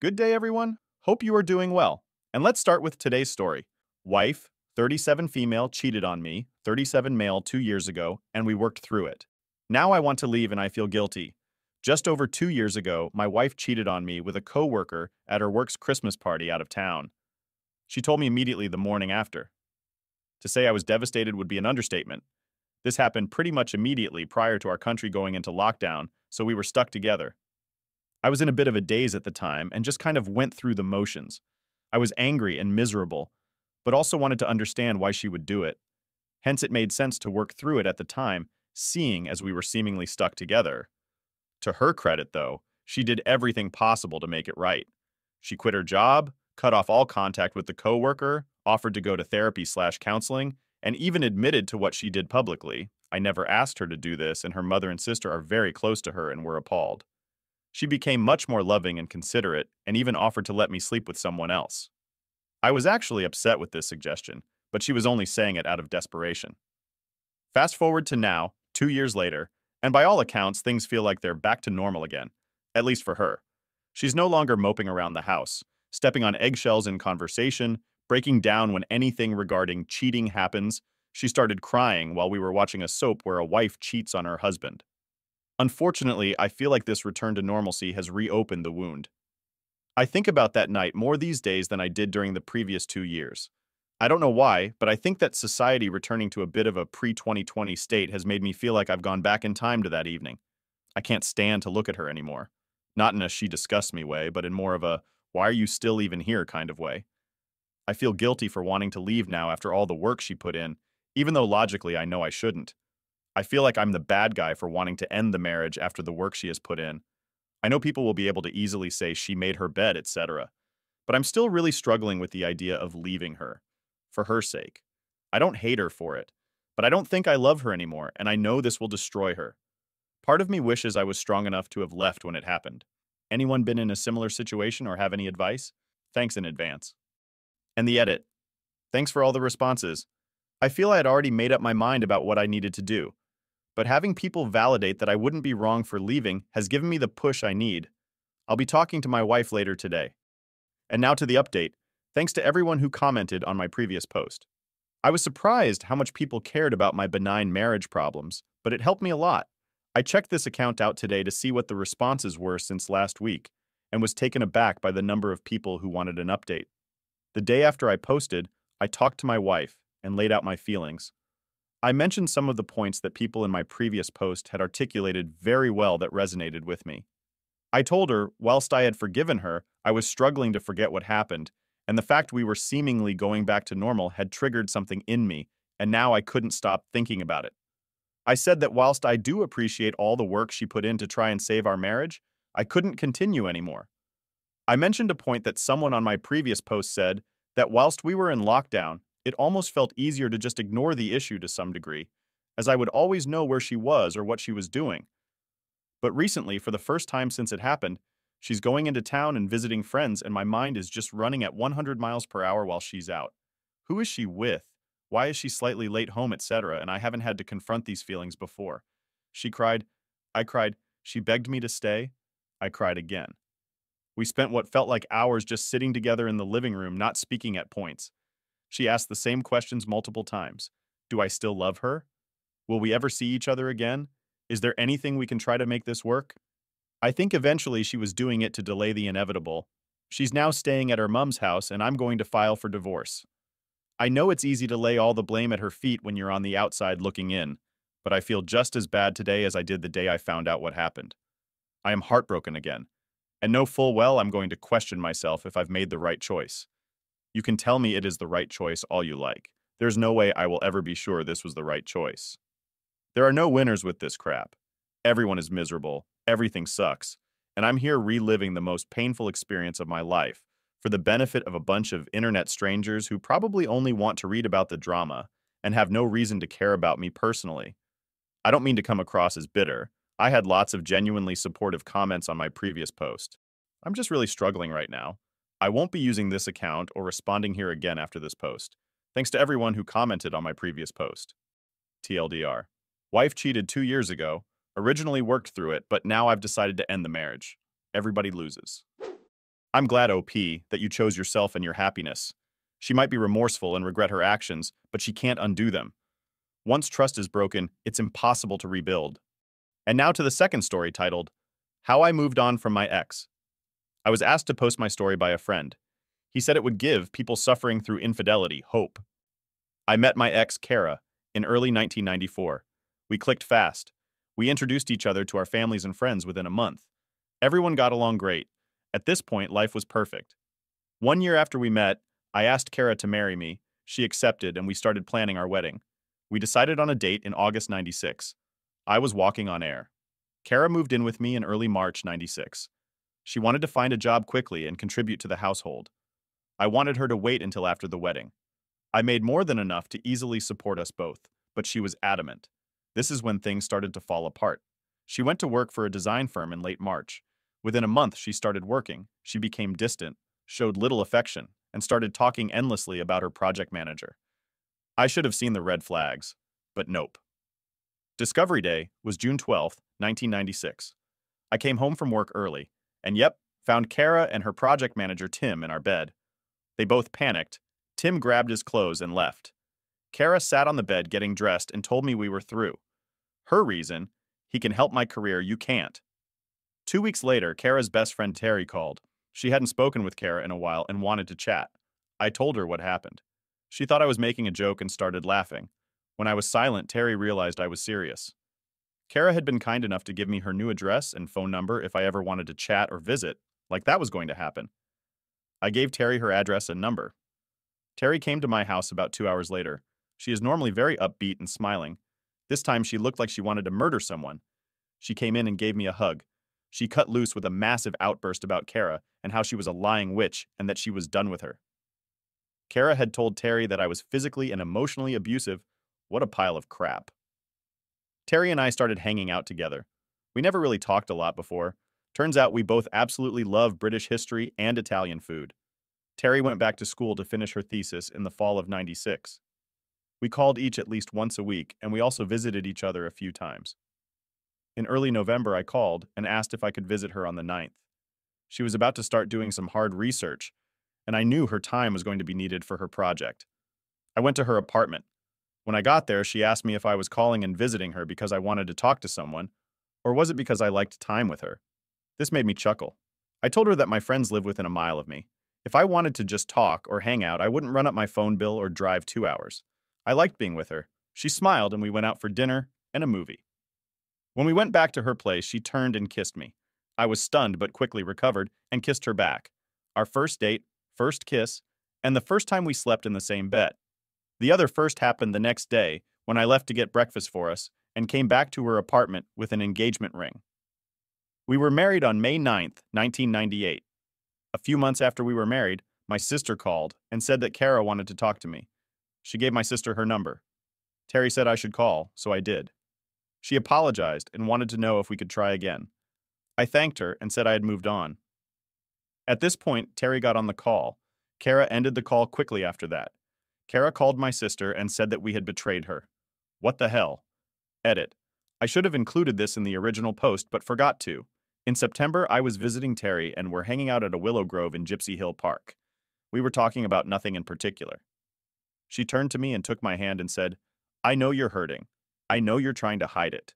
Good day, everyone. Hope you are doing well. And let's start with today's story. Wife, 37 female, cheated on me, 37 male two years ago, and we worked through it. Now I want to leave and I feel guilty. Just over two years ago, my wife cheated on me with a coworker at her work's Christmas party out of town. She told me immediately the morning after. To say I was devastated would be an understatement. This happened pretty much immediately prior to our country going into lockdown, so we were stuck together. I was in a bit of a daze at the time and just kind of went through the motions. I was angry and miserable, but also wanted to understand why she would do it. Hence, it made sense to work through it at the time, seeing as we were seemingly stuck together. To her credit, though, she did everything possible to make it right. She quit her job, cut off all contact with the coworker, offered to go to therapy slash counseling, and even admitted to what she did publicly. I never asked her to do this, and her mother and sister are very close to her and were appalled. She became much more loving and considerate, and even offered to let me sleep with someone else. I was actually upset with this suggestion, but she was only saying it out of desperation. Fast forward to now, two years later, and by all accounts, things feel like they're back to normal again, at least for her. She's no longer moping around the house, stepping on eggshells in conversation, breaking down when anything regarding cheating happens. She started crying while we were watching a soap where a wife cheats on her husband. Unfortunately, I feel like this return to normalcy has reopened the wound. I think about that night more these days than I did during the previous two years. I don't know why, but I think that society returning to a bit of a pre 2020 state has made me feel like I've gone back in time to that evening. I can't stand to look at her anymore. Not in a she disgusts me way, but in more of a why are you still even here kind of way. I feel guilty for wanting to leave now after all the work she put in, even though logically I know I shouldn't. I feel like I'm the bad guy for wanting to end the marriage after the work she has put in. I know people will be able to easily say she made her bed, etc. But I'm still really struggling with the idea of leaving her for her sake. I don't hate her for it, but I don't think I love her anymore, and I know this will destroy her. Part of me wishes I was strong enough to have left when it happened. Anyone been in a similar situation or have any advice? Thanks in advance. And the edit. Thanks for all the responses. I feel I had already made up my mind about what I needed to do, but having people validate that I wouldn't be wrong for leaving has given me the push I need. I'll be talking to my wife later today. And now to the update. Thanks to everyone who commented on my previous post. I was surprised how much people cared about my benign marriage problems, but it helped me a lot. I checked this account out today to see what the responses were since last week, and was taken aback by the number of people who wanted an update. The day after I posted, I talked to my wife and laid out my feelings. I mentioned some of the points that people in my previous post had articulated very well that resonated with me. I told her, whilst I had forgiven her, I was struggling to forget what happened and the fact we were seemingly going back to normal had triggered something in me, and now I couldn't stop thinking about it. I said that whilst I do appreciate all the work she put in to try and save our marriage, I couldn't continue anymore. I mentioned a point that someone on my previous post said that whilst we were in lockdown, it almost felt easier to just ignore the issue to some degree, as I would always know where she was or what she was doing. But recently, for the first time since it happened, She's going into town and visiting friends, and my mind is just running at 100 miles per hour while she's out. Who is she with? Why is she slightly late home, etc.? And I haven't had to confront these feelings before. She cried. I cried. She begged me to stay. I cried again. We spent what felt like hours just sitting together in the living room, not speaking at points. She asked the same questions multiple times. Do I still love her? Will we ever see each other again? Is there anything we can try to make this work? I think eventually she was doing it to delay the inevitable. She's now staying at her mom's house, and I'm going to file for divorce. I know it's easy to lay all the blame at her feet when you're on the outside looking in, but I feel just as bad today as I did the day I found out what happened. I am heartbroken again, and know full well I'm going to question myself if I've made the right choice. You can tell me it is the right choice all you like. There's no way I will ever be sure this was the right choice. There are no winners with this crap. Everyone is miserable, everything sucks, and I'm here reliving the most painful experience of my life for the benefit of a bunch of internet strangers who probably only want to read about the drama and have no reason to care about me personally. I don't mean to come across as bitter. I had lots of genuinely supportive comments on my previous post. I'm just really struggling right now. I won't be using this account or responding here again after this post. Thanks to everyone who commented on my previous post. TLDR. Wife cheated two years ago, Originally worked through it, but now I've decided to end the marriage. Everybody loses. I'm glad, OP, that you chose yourself and your happiness. She might be remorseful and regret her actions, but she can't undo them. Once trust is broken, it's impossible to rebuild. And now to the second story titled, How I Moved On from My Ex. I was asked to post my story by a friend. He said it would give people suffering through infidelity hope. I met my ex, Kara, in early 1994. We clicked fast. We introduced each other to our families and friends within a month. Everyone got along great. At this point, life was perfect. One year after we met, I asked Kara to marry me. She accepted, and we started planning our wedding. We decided on a date in August 96. I was walking on air. Kara moved in with me in early March 96. She wanted to find a job quickly and contribute to the household. I wanted her to wait until after the wedding. I made more than enough to easily support us both, but she was adamant. This is when things started to fall apart. She went to work for a design firm in late March. Within a month, she started working. She became distant, showed little affection, and started talking endlessly about her project manager. I should have seen the red flags, but nope. Discovery Day was June 12, 1996. I came home from work early, and yep, found Kara and her project manager Tim in our bed. They both panicked. Tim grabbed his clothes and left. Kara sat on the bed getting dressed and told me we were through. Her reason, he can help my career, you can't. Two weeks later, Kara's best friend Teri called. She hadn't spoken with Kara in a while and wanted to chat. I told her what happened. She thought I was making a joke and started laughing. When I was silent, Teri realized I was serious. Kara had been kind enough to give me her new address and phone number if I ever wanted to chat or visit, like that was going to happen. I gave Teri her address and number. Teri came to my house about two hours later. She is normally very upbeat and smiling. This time she looked like she wanted to murder someone. She came in and gave me a hug. She cut loose with a massive outburst about Kara and how she was a lying witch and that she was done with her. Kara had told Teri that I was physically and emotionally abusive what a pile of crap. Teri and I started hanging out together. We never really talked a lot before. Turns out we both absolutely love British history and Italian food. Teri went back to school to finish her thesis in the fall of 96. We called each at least once a week, and we also visited each other a few times. In early November, I called and asked if I could visit her on the 9th. She was about to start doing some hard research, and I knew her time was going to be needed for her project. I went to her apartment, when I got there, she asked me if I was calling and visiting her because I wanted to talk to someone, or was it because I liked time with her? This made me chuckle. I told her that my friends live within a mile of me. If I wanted to just talk or hang out, I wouldn't run up my phone bill or drive two hours. I liked being with her. She smiled and we went out for dinner and a movie. When we went back to her place, she turned and kissed me. I was stunned but quickly recovered and kissed her back. Our first date, first kiss, and the first time we slept in the same bed. The other first happened the next day when I left to get breakfast for us and came back to her apartment with an engagement ring. We were married on May 9th, 1998. A few months after we were married, my sister called and said that Kara wanted to talk to me. She gave my sister her number. Teri said I should call, so I did. She apologized and wanted to know if we could try again. I thanked her and said I had moved on. At this point, Teri got on the call. Kara ended the call quickly after that. Kara called my sister and said that we had betrayed her. What the hell? Edit. I should have included this in the original post, but forgot to. In September, I was visiting Teri and we're hanging out at a willow grove in Gypsy Hill Park. We were talking about nothing in particular. She turned to me and took my hand and said, I know you're hurting. I know you're trying to hide it.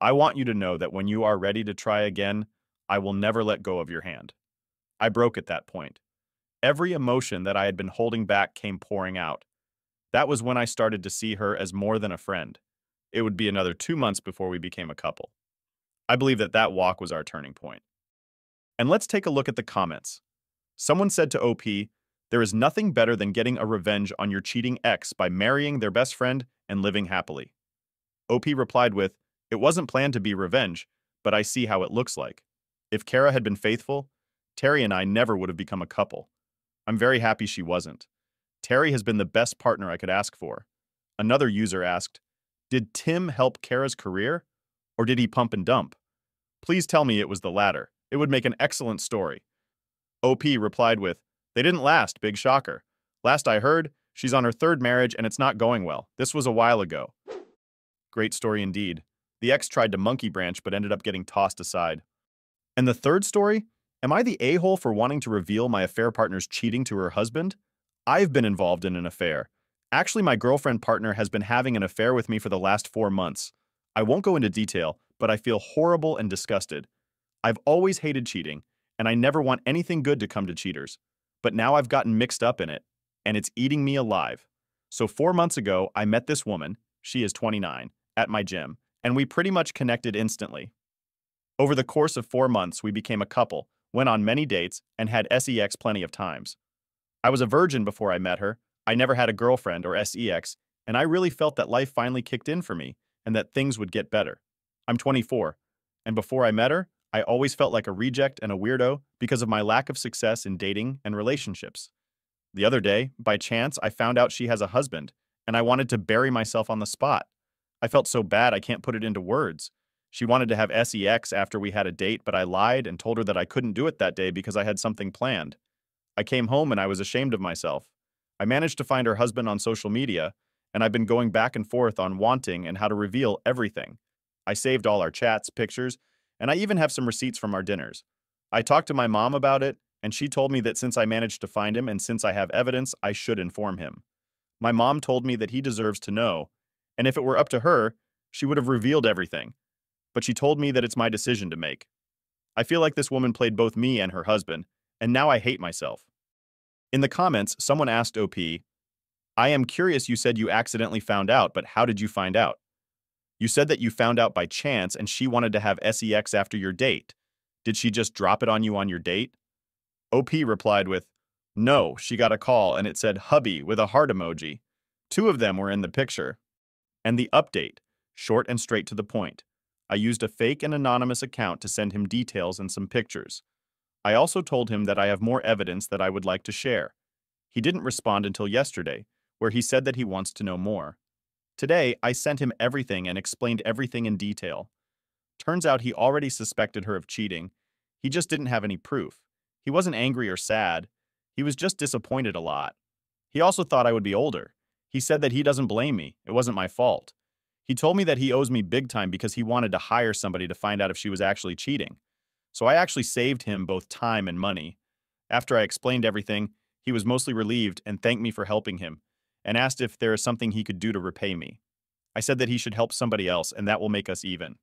I want you to know that when you are ready to try again, I will never let go of your hand. I broke at that point. Every emotion that I had been holding back came pouring out. That was when I started to see her as more than a friend. It would be another two months before we became a couple. I believe that that walk was our turning point. And let's take a look at the comments. Someone said to OP, There is nothing better than getting a revenge on your cheating ex by marrying their best friend and living happily. OP replied with, It wasn't planned to be revenge, but I see how it looks like. If Kara had been faithful, Teri and I never would have become a couple. I'm very happy she wasn't. Teri has been the best partner I could ask for. Another user asked, Did Tim help Kara's career? Or did he pump and dump? Please tell me it was the latter. It would make an excellent story. OP replied with, They didn't last, big shocker. Last I heard, she's on her third marriage and it's not going well. This was a while ago. Great story indeed. The ex tried to monkey branch but ended up getting tossed aside. And the third story? Am I the a-hole for wanting to reveal my affair partner's cheating to her husband? I've been involved in an affair. Actually, my girlfriend partner has been having an affair with me for the last four months. I won't go into detail, but I feel horrible and disgusted. I've always hated cheating, and I never want anything good to come to cheaters. But now I've gotten mixed up in it, and it's eating me alive. So four months ago, I met this woman, she is 29, at my gym, and we pretty much connected instantly. Over the course of four months, we became a couple, went on many dates, and had sex plenty of times. I was a virgin before I met her, I never had a girlfriend or sex, and I really felt that life finally kicked in for me and that things would get better. I'm 24, and before I met her, I always felt like a reject and a weirdo because of my lack of success in dating and relationships. The other day, by chance, I found out she has a husband, and I wanted to bury myself on the spot. I felt so bad I can't put it into words. She wanted to have sex after we had a date, but I lied and told her that I couldn't do it that day because I had something planned. I came home and I was ashamed of myself. I managed to find her husband on social media, and I've been going back and forth on wanting and how to reveal everything. I saved all our chats, pictures, and I even have some receipts from our dinners. I talked to my mom about it, and she told me that since I managed to find him and since I have evidence, I should inform him. My mom told me that he deserves to know, and if it were up to her, she would have revealed everything. But she told me that it's my decision to make. I feel like this woman played both me and her husband, and now I hate myself. In the comments, someone asked OP, I am curious you said you accidentally found out, but how did you find out? You said that you found out by chance and she wanted to have sex after your date. Did she just drop it on you on your date? OP replied with, No, she got a call and it said hubby with a heart emoji. Two of them were in the picture. And the update, short and straight to the point. I used a fake and anonymous account to send him details and some pictures. I also told him that I have more evidence that I would like to share. He didn't respond until yesterday, where he said that he wants to know more. Today, I sent him everything and explained everything in detail. Turns out he already suspected her of cheating. He just didn't have any proof. He wasn't angry or sad. He was just disappointed a lot. He also thought I would be older. He said that he doesn't blame me. It wasn't my fault. He told me that he owes me big time because he wanted to hire somebody to find out if she was actually cheating. So I actually saved him both time and money. After I explained everything, he was mostly relieved and thanked me for helping him, and asked if there is something he could do to repay me. I said that he should help somebody else, and that will make us even.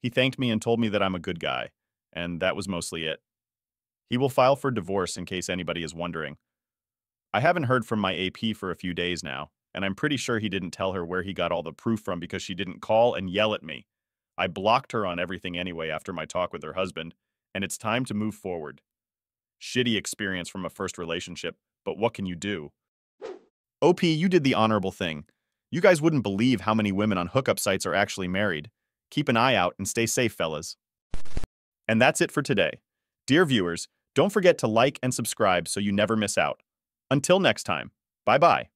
He thanked me and told me that I'm a good guy, and that was mostly it. He will file for divorce in case anybody is wondering. I haven't heard from my AP for a few days now, and I'm pretty sure he didn't tell her where he got all the proof from because she didn't call and yell at me. I blocked her on everything anyway after my talk with her husband, and it's time to move forward. Shitty experience from a first relationship, but what can you do? OP, you did the honorable thing. You guys wouldn't believe how many women on hookup sites are actually married. Keep an eye out and stay safe, fellas. And that's it for today. Dear viewers, don't forget to like and subscribe so you never miss out. Until next time, bye-bye.